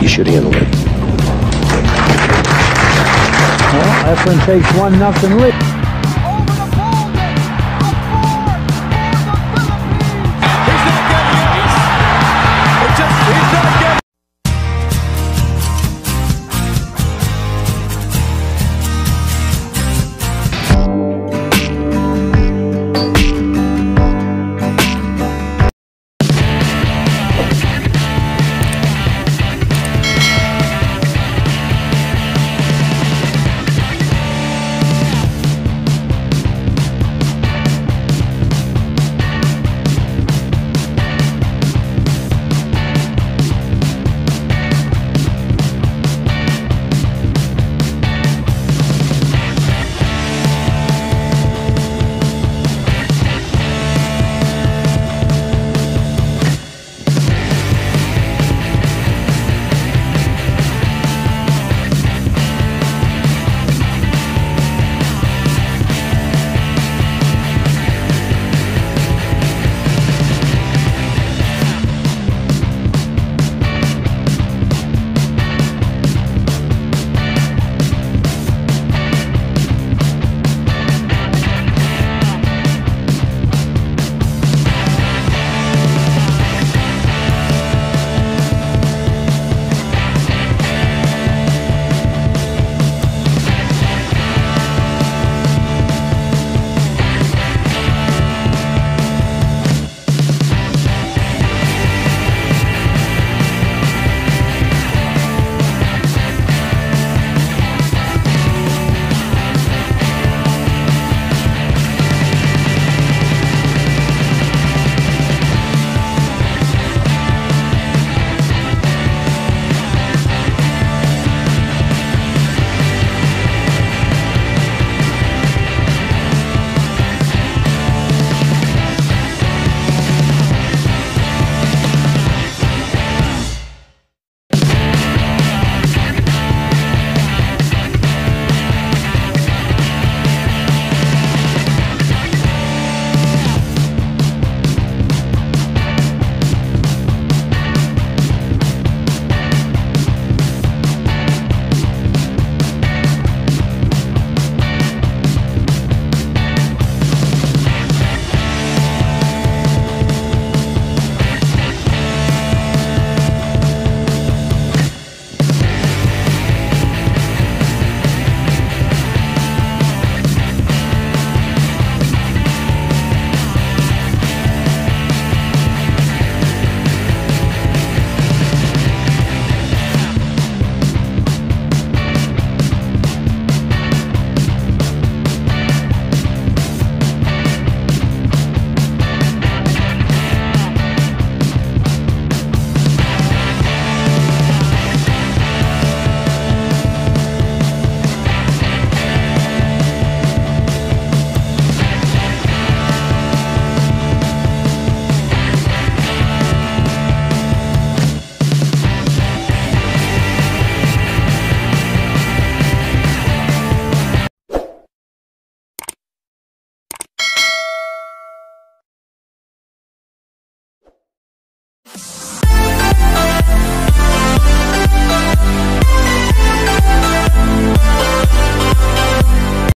You should handle it. Well, Eflin takes one nothing lead.